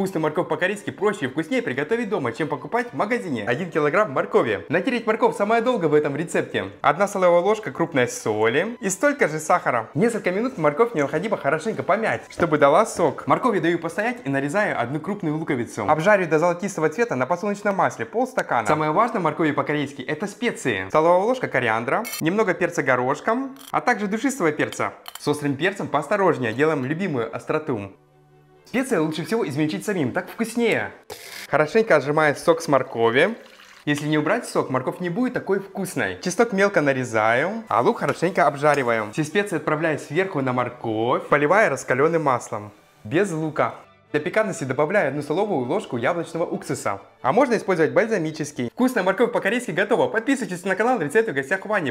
Вкусную морковь по-корейски проще и вкуснее приготовить дома, чем покупать в магазине. 1 килограмм моркови. Натереть морковь самое долго в этом рецепте. Одна столовая ложка крупной соли и столько же сахара. Несколько минут морковь необходимо хорошенько помять, чтобы дала сок. Морковь даю постоять и нарезаю одну крупную луковицу. Обжарю до золотистого цвета на подсолнечном масле, полстакана. Самое важное моркови по-корейски это специи. Столовая ложка кориандра, немного перца горошком, а также душистого перца. С острым перцем поосторожнее, делаем любимую остроту. Специи лучше всего измельчить самим, так вкуснее. Хорошенько отжимаю сок с моркови. Если не убрать сок, морковь не будет такой вкусной. Чеснок мелко нарезаю, а лук хорошенько обжариваю. Все специи отправляю сверху на морковь, поливая раскаленным маслом. Без лука. Для пикантности добавляю одну столовую ложку яблочного уксуса. А можно использовать бальзамический. Вкусная морковь по-корейски готова. Подписывайтесь на канал, рецепты в гостях Вани.